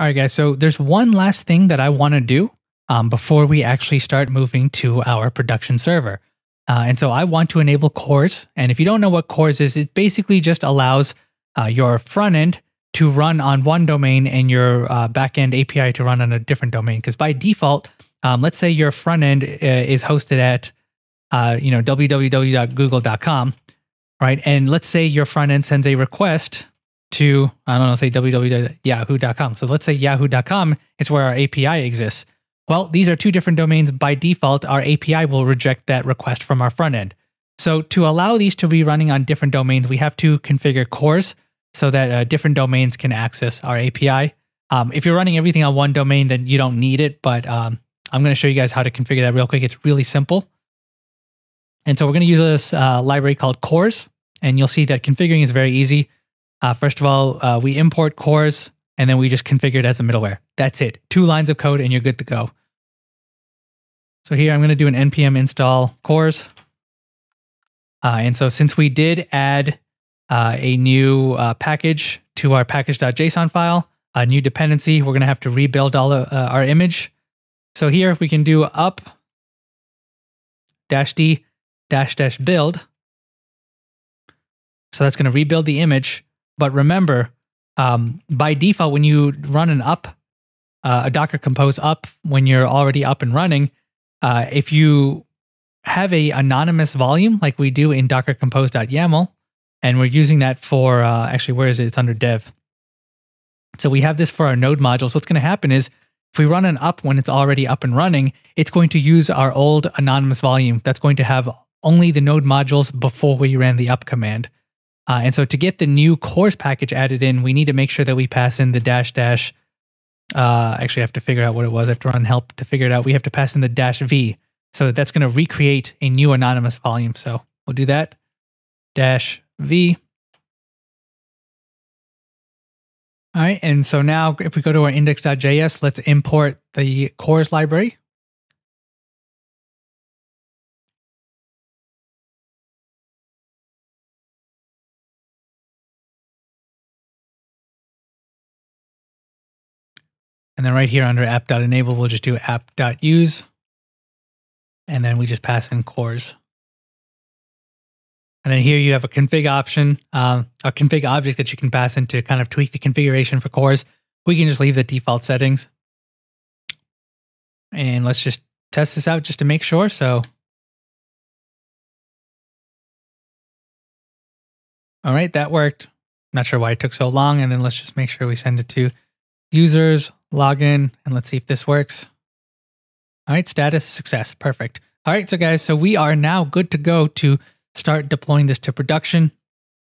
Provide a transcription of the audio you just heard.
All right, guys. So there's one last thing that I want to do um, before we actually start moving to our production server. Uh, and so I want to enable CORS. And if you don't know what CORS is, it basically just allows uh, your front end to run on one domain and your uh, backend API to run on a different domain. Because by default, um, let's say your front end uh, is hosted at uh, you know www.google.com, right? And let's say your front end sends a request to I don't know, say www.yahoo.com. So let's say yahoo.com is where our API exists. Well, these are two different domains. By default, our API will reject that request from our front end. So to allow these to be running on different domains, we have to configure CORS so that uh, different domains can access our API. Um, if you're running everything on one domain, then you don't need it. But um, I'm going to show you guys how to configure that real quick. It's really simple. And so we're going to use this uh, library called CORS, and you'll see that configuring is very easy. Uh, first of all, uh, we import CORS, and then we just configure it as a middleware. That's it. Two lines of code, and you're good to go. So here I'm going to do an npm install CORS. Uh, and so since we did add uh, a new uh, package to our package.json file, a new dependency, we're going to have to rebuild all of, uh, our image. So here we can do up dash d dash dash build. So that's going to rebuild the image. But remember, um, by default, when you run an up, uh, a Docker Compose up, when you're already up and running, uh, if you have a anonymous volume like we do in Docker Compose.yaml, and we're using that for uh, actually, where is it? It's under dev. So we have this for our node modules. What's going to happen is if we run an up when it's already up and running, it's going to use our old anonymous volume. That's going to have only the node modules before we ran the up command. Uh, and so to get the new CORS package added in, we need to make sure that we pass in the dash dash. Uh, actually, I have to figure out what it was. I have to run help to figure it out. We have to pass in the dash v. So that's going to recreate a new anonymous volume. So we'll do that. Dash v. All right, and so now if we go to our index.js, let's import the CORS library. And then right here under app.enable, we'll just do app.use. And then we just pass in CORS. And then here you have a config option, uh, a config object that you can pass in to kind of tweak the configuration for CORS. We can just leave the default settings. And let's just test this out just to make sure. So, all right, that worked. Not sure why it took so long. And then let's just make sure we send it to users, login, and let's see if this works. All right, status success. Perfect. All right, so guys, so we are now good to go to start deploying this to production.